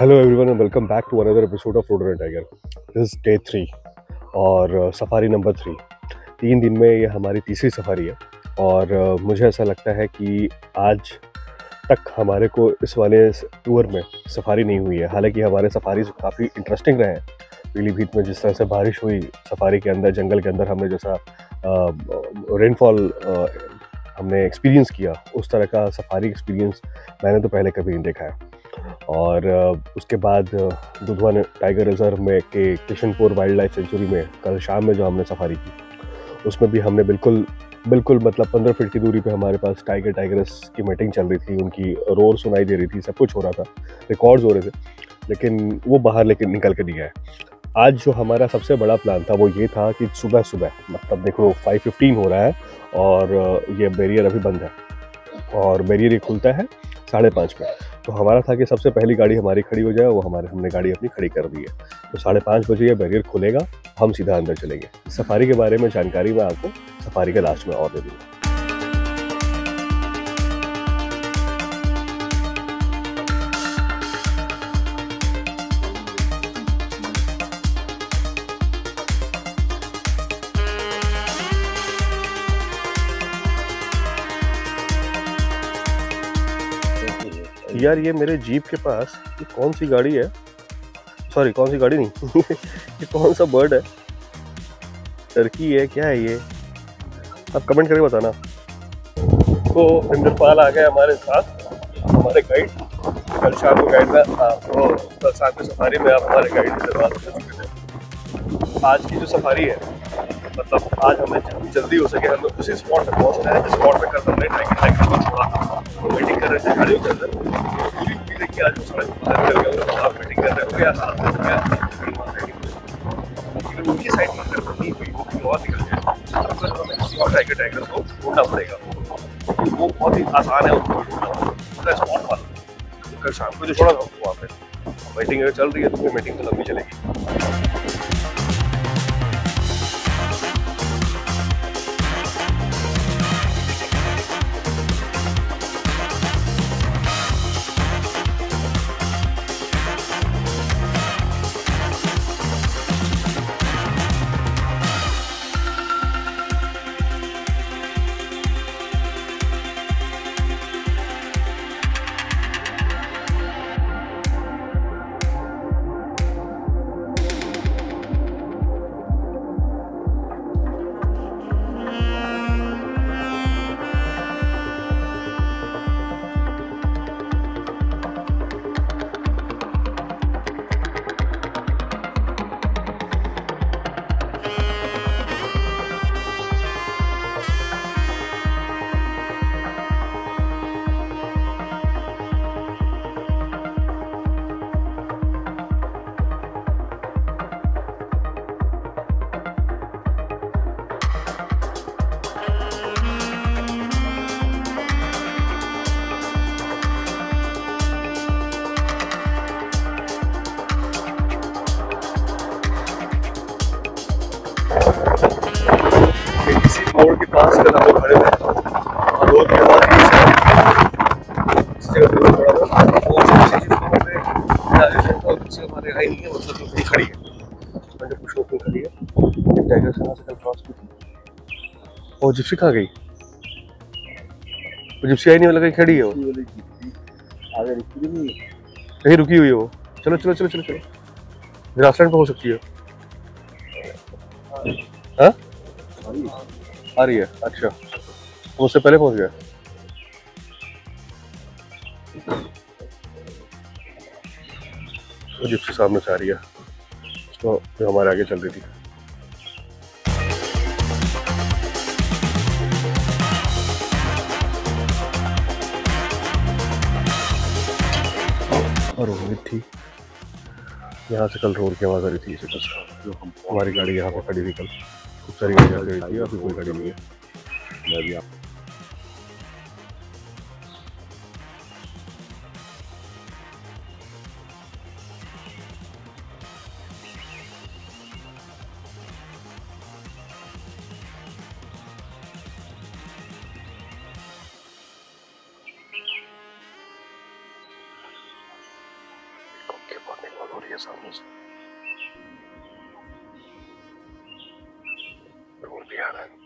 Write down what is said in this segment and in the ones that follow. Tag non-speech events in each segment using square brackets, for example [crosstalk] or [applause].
Hello everyone and welcome back to another episode of roader and tiger this day three और safari number three तीन दिन में ये हमारी तीसरी सफारी है और uh, मुझे ऐसा लगता है कि आज तक हमारे को इस वाले टूर में सफारी नहीं हुई है। हालाँकि हमारे सफारी काफ़ी इंटरेस्टिंग रहे हैं। पीलीभीत में जिस तरह से बारिश हुई सफारी के अंदर जंगल के अंदर हमने जैसा रेनफॉल हमने एक्सपीरियंस किया उस तरह का सफारी एक्सपीरियंस मैंने तो पहले कभी नहीं देखा है। और उसके बाद दुधवा टाइगर रिज़र्व में के किशनपुर वाइल्ड लाइफ सेंचुरी में कल शाम में जो हमने सफारी की, उसमें भी हमने बिल्कुल बिल्कुल मतलब पंद्रह फीट की दूरी पे हमारे पास टाइगर टाइगरस की मीटिंग चल रही थी, उनकी रोर सुनाई दे रही थी, सब कुछ हो रहा था, रिकॉर्ड्स हो रहे थे, लेकिन वो बाहर लेके निकल के नहीं गए। आज जो हमारा सबसे बड़ा प्लान था वो ये था कि सुबह सुबह मतलब देखो फाइव फिफ्टीन हो रहा है और ये बैरियर अभी बंद है और बैरियर ये खुलता है साढ़े पाँच में तो हमारा था कि सबसे पहली गाड़ी हमारी खड़ी हो जाए, वो हमारे हमने गाड़ी अपनी खड़ी कर दी है। तो साढ़े पाँच बजे ये बैरियर खुलेगा, हम सीधा अंदर चलेंगे। सफारी के बारे में जानकारी मैं आपको सफारी के लास्ट में और दे दूँगा। यार ये मेरे जीप के पास ये कौन सी गाड़ी है? सॉरी कौन सी गाड़ी नहीं? [laughs] ये कौन सा बर्ड है? टर्की है क्या है ये? आप कमेंट करके बताना। तो इंद्रपाल आ गए हमारे साथ हमारे गाइड कल शाम को गाइड में हाँ, कल शाम की सफारी में आप हमारे गाइड इंद्रपाल कर चुके थे आज की जो सफारी है मतलब आज हमें जितनी जल्दी हो सके। हमें उसी स्पॉट पे पहुँचना है, जिस स्पॉट पे कल हमने टाइगर टाइगर को छोड़ा तो मीटिंग कर रहे थे, गाड़ियों के अंदर। पूरी उम्मीद है कि आज वो सड़क पर गए होंगे आप मीटिंग कर रहे हो या हाथ में क्या लेकिन उनकी साइड में अगर नहीं हुई वो कहीं और निकल जाए तो हमें किसी और टाइगर टाइगर को ढूंढना पड़ेगा, वो बहुत ही आसान है उसको ढूंढना। उसका स्पॉट वाला कल शाम को जो छोड़ा था, वहाँ पे। मीटिंग अगर चल रही है तो फिर मीटिंग तो लंबी चलेगी। से क्रॉस की थी। वो जिप्सी कहाँ गई। वो जिप्सी आई नहीं वाला कहीं खड़ी है वो। आगे रुकी नहीं कहीं रुकी हुई है वो। चलो चलो चलो चलो चलो। ग्रासलैंड पे हो सकती है। हाँ? आ रही है। अच्छा। वो उससे पहले पहुँच गया। जिप्सी सामने से आ रही है। तो जो हमारे आगे चल रही थी। और वो थी यहाँ से कल रोड की आवाज़ आ रही थी, इसी तरह जो हमारी गाड़ी यहाँ पर खड़ी थी कल। खूब सारी गाड़ी खड़ी थी, अभी कोई गाड़ी नहीं है। मैं भी आप que ponen calorías al muslo. Golpearan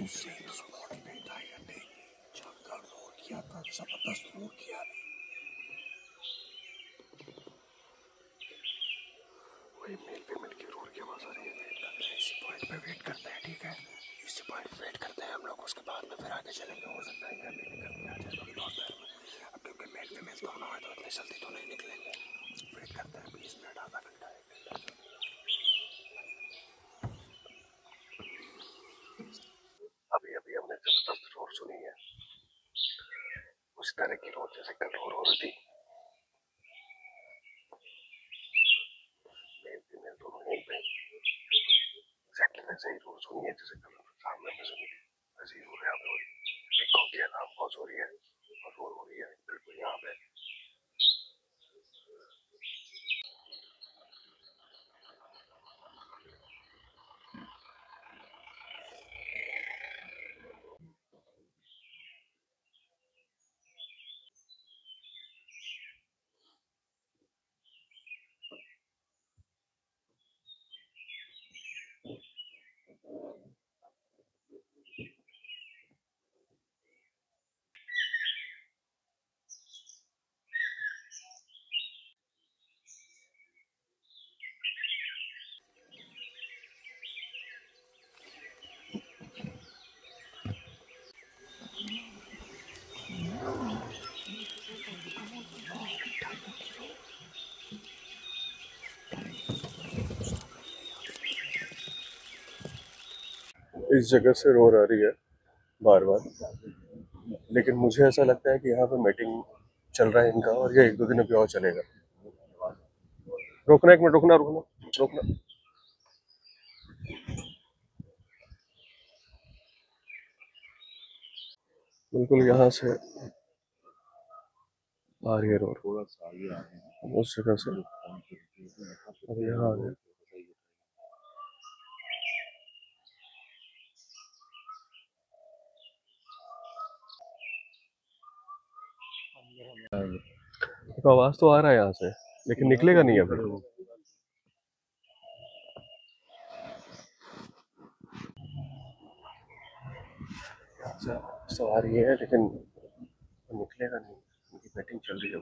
दूसरे स्पॉट पे टाइगर ने जमकर रोल किया था, ज़बरदस्त रोल किया वही मेल पे मिल के रोड की आवाज़ आ रही है वेट करते हैं। इसी पॉइंट पे वेट करते हैं, ठीक है? इसी पॉइंट वेट करते हैं हम लोग, उसके बाद में फिर आगे चलेंगे। हो सकता है कि हमें निकल आ जाए थोड़ी बहुत देर में। अब क्योंकि मेल फीमेल दोनों है तो इतनी जल्दी तो नहीं निकलेंगे। वेट करते हैं, बीस मिनट, आधा घंटा, एक घंटा अभी अभी हमने ज़बरदस्त रोड सुनी है उस तरह की रोज जैसे कल रोड हो भी दोनों एग्जैक्टली वैसे ही है जैसे कल सामने में सुनी थी वैसे ही रोड यहाँ पे हो रही है कॉफ़ी की अलार्म बहुत हो रही है और रो हो रही है बिल्कुल यहाँ पे इस जगह से रोर आ रही है बार बार लेकिन मुझे ऐसा लगता है कि यहाँ पे मीटिंग चल रहा है इनका और ये एक दो दिन अभी और चलेगा। रोकना एक मिनट रुकना रुकना रोकना। बिल्कुल यहाँ से आ रही है रोड। उस जगह से। अब यहाँ आ गए तो आवाज़ तो आ रहा है यहाँ से, लेकिन निकलेगा नहीं अभी। यहाँ से आ रही है, लेकिन निकलेगा नहीं। उनकी मीटिंग चल रही है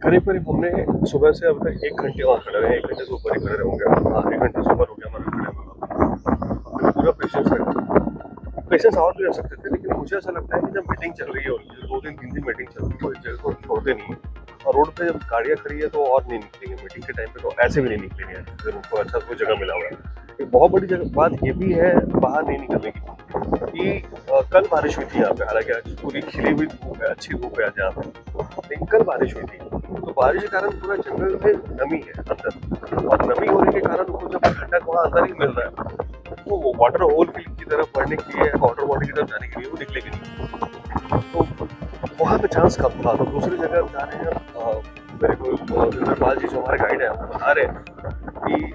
करीब करीब हमने सुबह से अब तक एक घंटे वहाँ खड़े रहे, एक घंटे से ऊपर ही खड़े रहेंगे हाँ एक घंटे से ऊपर हो गया हमारा खड़े। पूरा पेशेंस है पेशेंस और भी रह सकते थे, लेकिन मुझे ऐसा लगता है कि जब मीटिंग चल रही है दो दिन, तीन दिन मीटिंग चल रही है इस जगह छोड़ते नहीं और रोड पे जब गाड़ियाँ खड़ी है तो और नहीं निकलेंगे। मीटिंग के टाइम पे तो ऐसे भी नहीं निकलेंगे अगर उनको अच्छा कोई जगह मिला हुआ है। एक बहुत बड़ी जगह, बात ये भी है, बाहर नहीं निकलने की। कि कल बारिश हुई थी यहाँ पे, हालाँकि आज पूरी खिली हुई धूप है, अच्छी धूप है आज यहाँ पे। लेकिन कल बारिश हुई थी। तो बारिश के कारण पूरा जंगल में नमी है अंदर। और नमी होने के कारण उनको जब ठंडक वहाँ अंदर ही मिल रहा है। तो वो वाटर होल की तरफ़ बढ़ने के लिए वाटर बॉडी की तरफ़ जाने के लिए वो निकलेगी नहीं। तो वहाँ पे चांस कम था। तो दूसरी जगह जा रहे हैं मेरे को नरपाल जी जो हमारे गाइड है, वो बता रहे हैं कि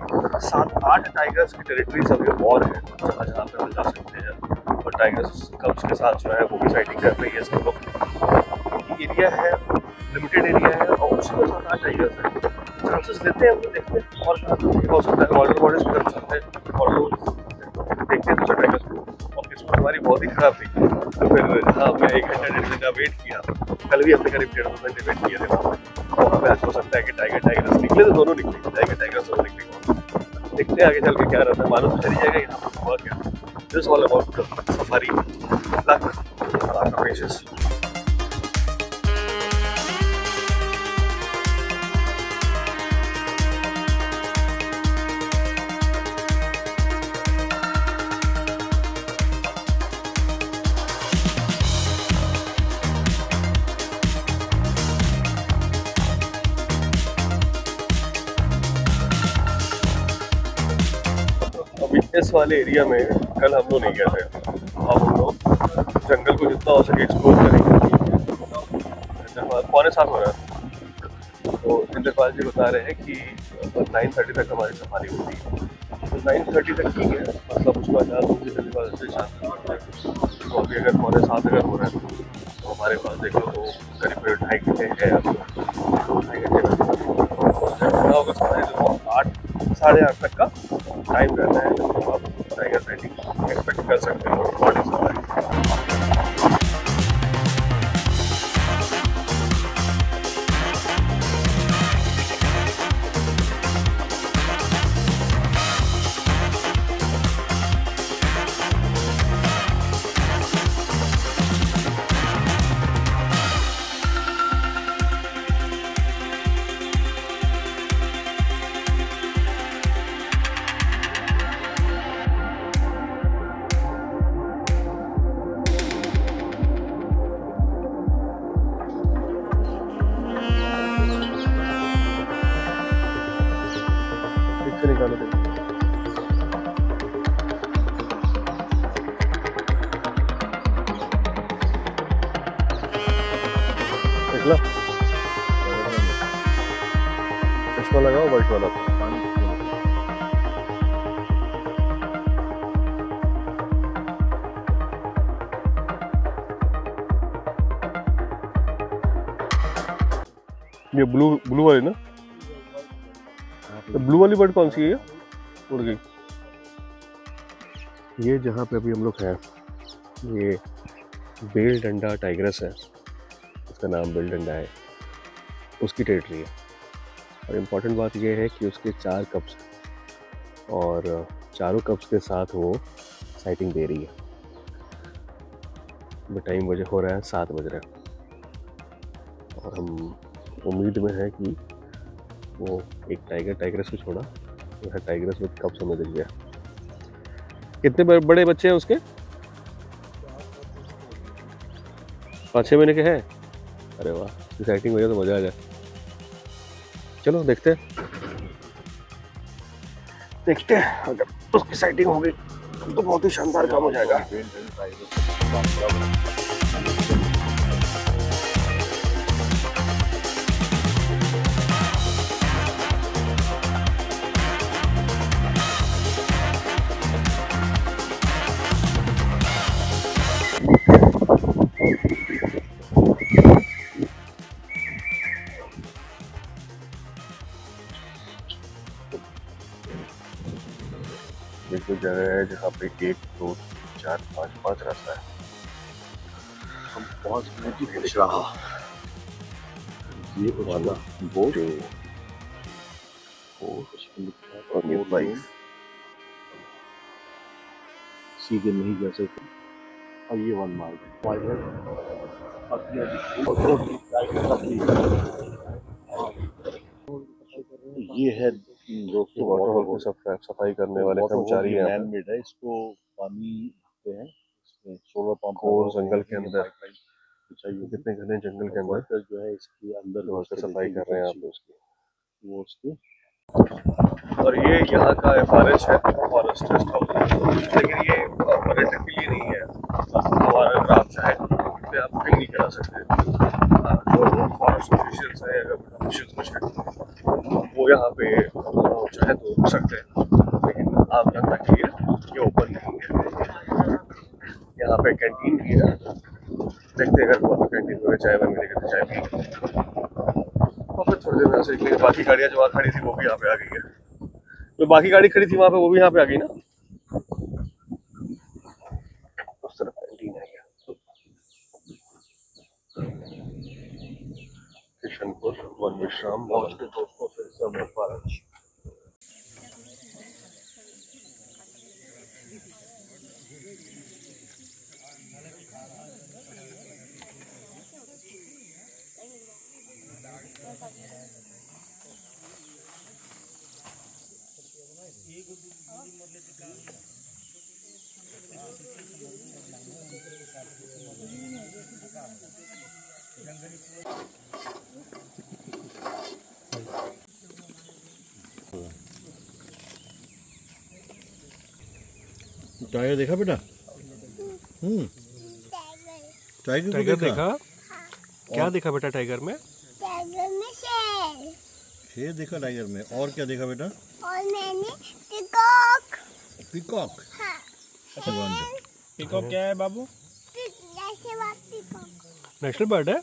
सात, आठ टाइगर्स की टेरिटरीज अभी और है। जहाँ जहाँ पे हम जा सकते हैं। और टाइगर्स कब्स के साथ जो है, वो भी साइटिंग कर रही है सब लोग एरिया है लिमिटेड एरिया है, और उसमें सात आठ टाइगर्स है। चांसेस लेते हैं हम देखते हैं। और हो सकता है? वाटर बॉडीज कर सकते घंटा वेट किया। कल भी हमने करीब डेढ़ दो घंटे वेट किए इस वाले एरिया में कल हम लोग नहीं गए थे। अब हम लोग जंगल को जितना हो सके एक्सप्लोर करेंगे। पौने सात हो रहा है। तो इंद्रपाल जी बता रहे हैं कि नाइन थर्टी तक हमारी सफारी होती है तो नाइन थर्टी तक ठीक है। मतलब उसके चार बजे के बाद से शांत तो अभी अगर पौने सात अगर हो रहा है तो हमारे पास देख लो तो करीब ढाई घंटे है। अब ढाई घंटे होगा सफारी तो आठ, साढ़े आठ तक का टाइम रहता है। निकला चश्मा लगाओ वाइट वाला ये ब्लू ब्लू वाली ना? ब्लू वाली बर्ड कौन सी है ये? उड़ गई। ये जहाँ पे अभी हम लोग हैं, ये बेल डंडा टाइग्रस है। उसका नाम बेल डंडा है उसकी टेरिटरी है। और इम्पोर्टेंट बात यह है कि उसके चार कप्स और चारों कप्स के साथ वो साइटिंग दे रही है। टाइम बजे हो रहा है, सात बज रहे हैं। और हम उम्मीद में है कि वो एक टाइगर टाइगरस को छोड़ा, वह टाइगरस विद कप हमें दिख गया। कितने बड़े बच्चे हैं उसके? पाँच छः महीने के हैं? अरे वाह एक्साइटिंग हो जाए तो मज़ा आ जाए। चलो, देखते देखते अगर उसकी सेटिंग होगी तो बहुत ही शानदार काम हो जाएगा। है जहाँ पे एक दो तीन चार पाँच पाँच रास्ता है। हम पहुँच गए जी विश्राम ये वाला बोट और ये फाइव सीधे नहीं जा सकते। और ये वन मार्ग ये है दोस्तों वाटर को सब सफ़ाई करने वाले कर्मचारी हैं है इसको पानी देते हैं इसमें सोलर पंप और जंगल के अंदर। चाहिए कितने घने जंगल के अंदर? जो है इसके अंदर सफ़ाई कर रहे हैं आप उसकी। वो उसके और ये यहाँ का एफ़ है फॉरेस्ट रेस्ट हाउस लेकिन ये पर्यटक के लिए नहीं है। हमारा अगर आप चाहे तो आप कहीं नहीं करा सकते। जो फॉरेस्ट ऑफिशियल्स हैं, अगर ऑफिशियल्स कुछ हैं, वो यहाँ पे चाहे तो रुक सकते हैं। लेकिन आप जनता के लिए ये ओपन नहीं है। यहाँ पे कैंटीन भी है। देखते हैं, अगर कैंटीन में चाय मिलेगी तो चाय भी फिर बाकी गाड़ियाँ जो वहाँ खड़ी थी वो भी यहाँ पे आ गई है। जो बाकी गाड़ी खड़ी थी वहाँ पे वो भी यहाँ पे आ गई ना? उस तरफ़ कैंटीन है क्या किशनपुर वन विश्राम दोस्तों दोस्तों से टाइगर देखा बेटा? हम्म। टाइगर टाइगर देखा? क्या देखा बेटा टाइगर में? टाइगर में शेर। शेर देखा टाइगर में। और क्या देखा बेटा? और मैंने पिकॉक। पीकॉक? हाँ। वंडर पीकॉक क्या है बाबू? नेशनल बर्ड है।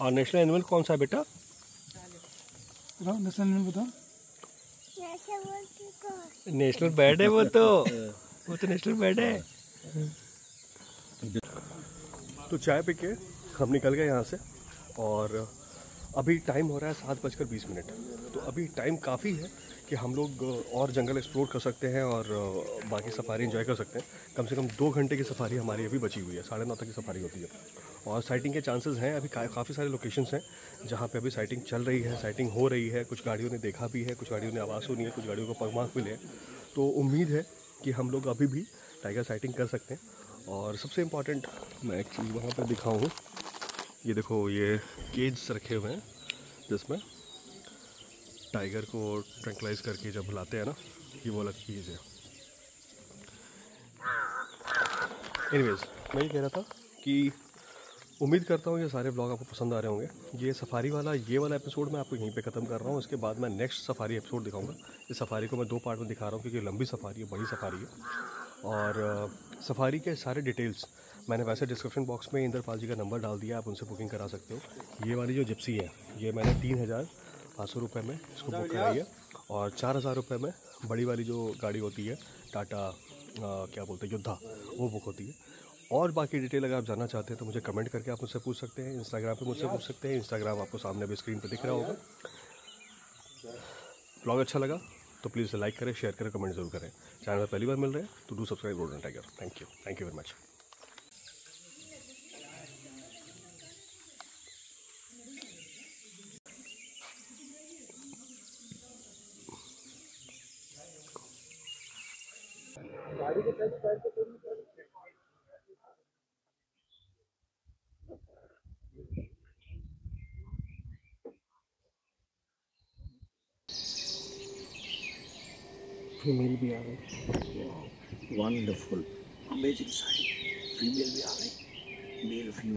और नेशनल एनिमल कौन सा है बेटा? पिकॉक नेशनल बर्ड है वो तो। वो तो नेशनल बर्ड है। तो चाय पी के हम निकल गए यहाँ से। और अभी टाइम हो रहा है सात बजकर बीस मिनट। तो अभी टाइम काफ़ी है कि हम लोग और जंगल एक्सप्लोर कर सकते हैं और बाकी सफारी एंजॉय कर सकते हैं। कम से कम दो घंटे की सफारी हमारी अभी बची हुई है। साढ़े नौ तक की सफारी होती है। और साइटिंग के चांसेस हैं अभी का, काफ़ी सारे लोकेशंस हैं जहाँ पे अभी साइटिंग चल रही है साइटिंग हो रही है कुछ गाड़ियों ने देखा भी है कुछ गाड़ियों ने आवाज़ सुनी है कुछ गाड़ियों को पगमार्क मिले हैं। तो उम्मीद है कि हम लोग अभी भी टाइगर साइटिंग कर सकते हैं। और सबसे इंपॉर्टेंट मैं एक चीज़ वहाँ पर दिखाऊँ। ये देखो ये केज रखे हुए हैं जिसमें टाइगर को ट्रैंकलाइज करके जब बुलाते हैं ना ये वो अलग चीज़ है। एनीवेज मैं ये कह रहा था कि उम्मीद करता हूँ ये सारे ब्लॉग आपको पसंद आ रहे होंगे। ये सफारी वाला, ये वाला एपिसोड मैं आपको यहीं पे ख़त्म कर रहा हूँ। इसके बाद मैं नेक्स्ट सफारी एपिसोड दिखाऊँगा। इस सफारी को मैं दो पार्ट में दिखा रहा हूँ, क्योंकि लंबी सफारी है, बड़ी सफारी है। और सफारी के सारे डिटेल्स मैंने वैसे डिस्क्रिप्शन बॉक्स में इंद्रपाल जी का नंबर डाल दिया, आप उनसे बुकिंग करा सकते हो। ये वाली जो जिप्सी है, ये मैंने तीन हज़ार पाँच सौ रुपये में इसको बुक कराई है। और चार हज़ार रुपये में बड़ी वाली जो गाड़ी होती है टाटा क्या बोलते हैं योद्धा वो बुक होती है। और बाकी डिटेल अगर आप जानना चाहते हैं तो मुझे कमेंट करके आप मुझसे पूछ सकते हैं। इंस्टाग्राम पे मुझसे पूछ सकते हैं। इंस्टाग्राम आपको सामने भी स्क्रीन पे दिख रहा होगा। ब्लॉग अच्छा लगा तो प्लीज़ लाइक करें शेयर करें कमेंट ज़रूर करें। चैनल पर पहली बार मिल रहे हैं तो do subscribe golden tiger thank you thank you very much will. Wow, wonderful, amazing sight. Female male female.